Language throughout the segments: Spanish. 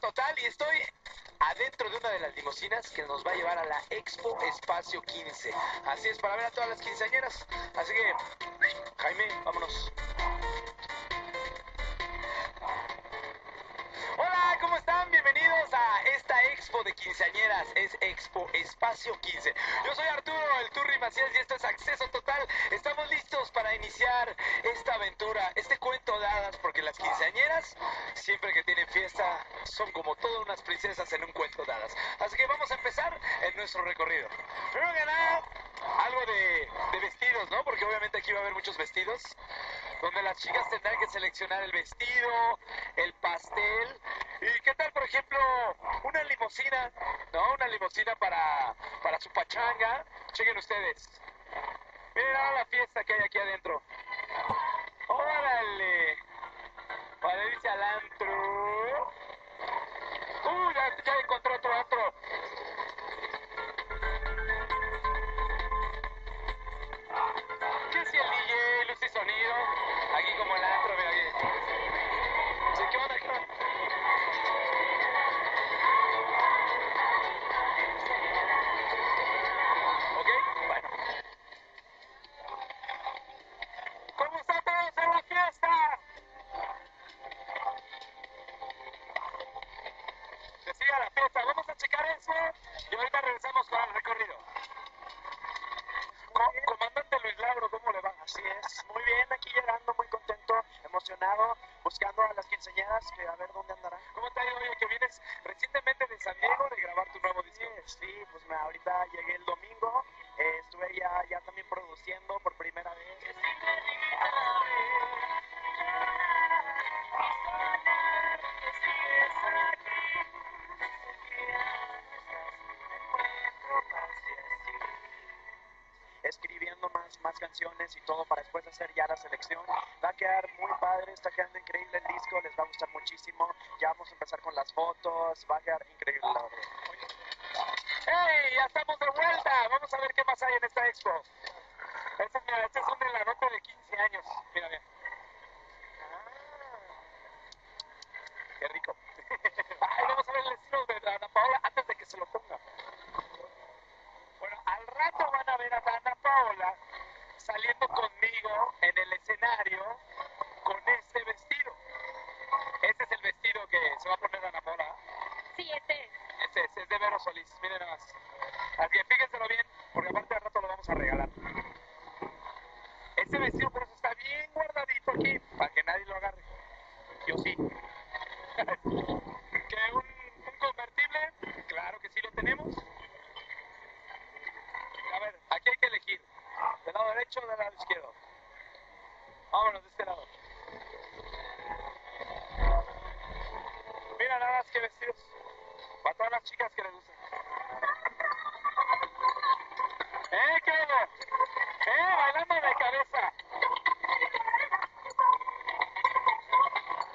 total y estoy adentro de una de las limusinas que nos va a llevar a la Expo Espacio 15. Así es, para ver a todas las quinceañeras. Así que, Jaime, vámonos. Hola, ¿cómo están? Bienvenidos a esta Expo de quinceañeras. Es Expo Espacio 15. Yo soy Arturo, el Turri Macías, y esto es Acceso Total. Estamos listos para iniciar esta aventura, este cuento hadas, porque las quinceañeras, siempre que tienen fiesta, son como todas unas princesas en un cuento de hadas. Así que vamos a empezar en nuestro recorrido. Primero que nada, algo de, vestidos, ¿no? Porque obviamente aquí va a haber muchos vestidos donde las chicas tendrán que seleccionar el vestido, el pastel. ¿Y qué tal, por ejemplo, una limosina, ¿no? Una limosina para, para su pachanga. Chequen ustedes. Miren la fiesta que hay aquí adentro. ¡Órale! Para irse al antro. ¡Uy! Ya, ya encontré otro antro. Ahorita regresamos con el recorrido. Co- Comandante Luis Labro, ¿cómo le va? Así es, muy bien, aquí llegando, muy contento, emocionado, buscando a las quinceañeras que a ver dónde andarán. ¿Cómo te ha ido? Que vienes recientemente de San Diego de grabar tu nuevo disco. Sí, sí, pues me, ahorita llegué el domingo, eh, estuve ya, ya también produciendo por primera vez. Escribiendo más, más canciones y todo para después hacer ya la selección. Va a quedar muy padre, está quedando increíble el disco, les va a gustar muchísimo. Ya vamos a empezar con las fotos, va a quedar increíble la verdad. ¡Hey! ¡Ya estamos de vuelta! Vamos a ver qué más hay en esta expo. Este, mira, este es un helanote de 15 años. Mira, mira. ¡Qué rico! Ay, vamos a ver el estilo de Ana Paola antes de que se lo ponga. Bueno, al rato van a ver a Ana Paola saliendo conmigo en el escenario con este vestido. Este es el vestido que se va a poner Ana Paola. Sí, este es. Este es, es de Vero Solís, miren nada más. Así que fíjenselo bien, porque aparte al rato lo vamos a regalar. Este vestido por eso está bien guardadito aquí, para que nadie lo agarre. Yo sí. ¿Que un, un convertible? Claro que sí lo tenemos. A ver, aquí hay que elegir. ¿Del lado derecho o del lado izquierdo? Vámonos de este lado. Más que vestidos. Para todas las chicas que les gustan. ¡Eh, qué? ¡Eh, bailando de cabeza!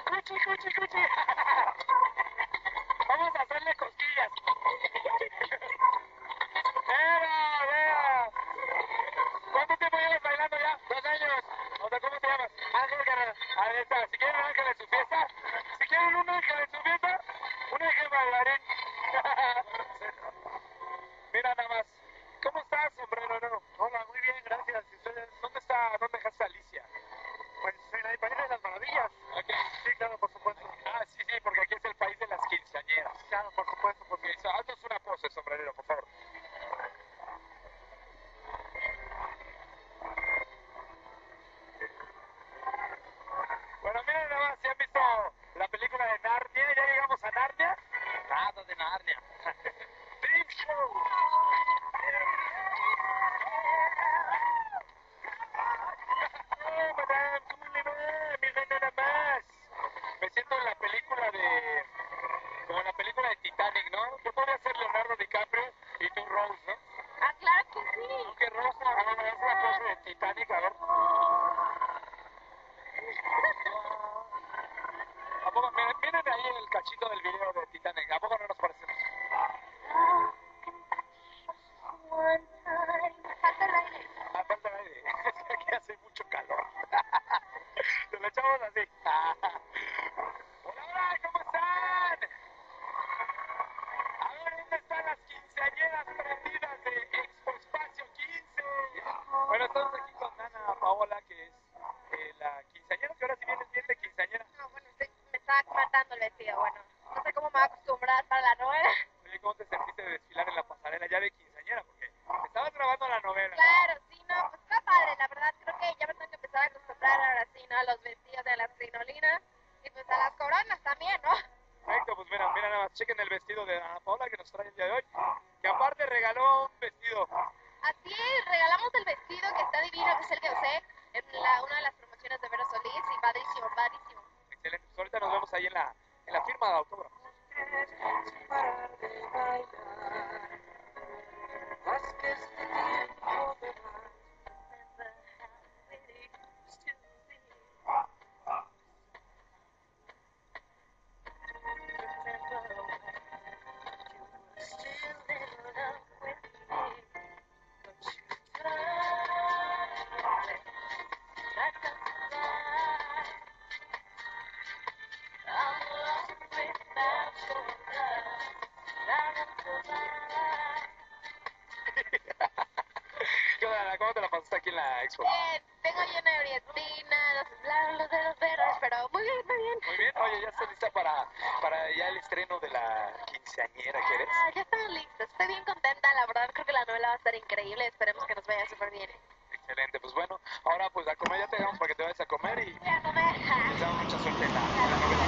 ¡Cuchi, cuchi, cuchi! Vamos a hacerle cosquillas. ¡Era, vea! ¿Cuánto tiempo llevas bailando ya? Dos años. O sea, ¿cómo te llamas? Ángel Guerrero. Ahí está. Si quieren ángel su Mira nada más. ¿Cómo estás, sombrero? No? Hola, muy bien, gracias. ¿Y ustedes? ¿Dónde está? ¿Dónde dejaste a Alicia? Pues en el País de las Maravillas. Sí, claro, por supuesto. Ah, sí, sí, porque aquí es el país de las quinceañeras. Claro, por supuesto, porque haznos una pose, sombrerero, por favor. Bueno, miren nada más, si han visto la película de Narnia, ya llegamos a Narnia. Nada de Narnia. Dream Show. Oh, madame, ¿cómo le va? Miren nada más. Me siento en la película de... Como en la película de Titanic, ¿no? Yo podría ser Leonardo DiCaprio y tú Rose, ¿no? Ah, claro que sí. Aunque Rose, a ver, me das una pose de Titanic, a ver. ¿A poco? Miren, miren ahí el cachito del video de Titanic. ¿A poco no nos parecemos? Novela. Oye, ¿cómo te sentiste de desfilar en la pasarela ya de quinceañera? Porque estabas grabando la novela. Claro, sí, no, pues está padre, la verdad, creo que ya me tengo que empezar a acostumbrar ahora sí, ¿no? A los vestidos de las crinolinas y pues a las coronas también, ¿no? Perfecto, pues mira, mira nada más, chequen el vestido de Ana Paula que nos trae el día de hoy. Que aparte regaló un vestido. Así es, regalamos el vestido que está divino, que es el que usé en la, una de las promociones de Vero Solís y padrísimo, padrísimo. Excelente. Pues ahorita nos vemos ahí en la, en la firma de autógrafos. ¿Qué onda, Ana? ¿Cómo te la pasaste aquí en la expo? Bien, tengo llena de brietina, los los verdes, pero muy bien, muy bien. Muy bien. Oye, ¿ya estás lista para, para ya el estreno de la quinceañera que eres? Ah, ya estamos listos, estoy bien contenta, la verdad creo que la novela va a estar increíble, esperemos que nos vaya súper bien. Excelente. Pues bueno, ahora pues a comer ya te dejamos para que te vayas a comer y Voy a comer. les damos mucha suerte en la, en la novela.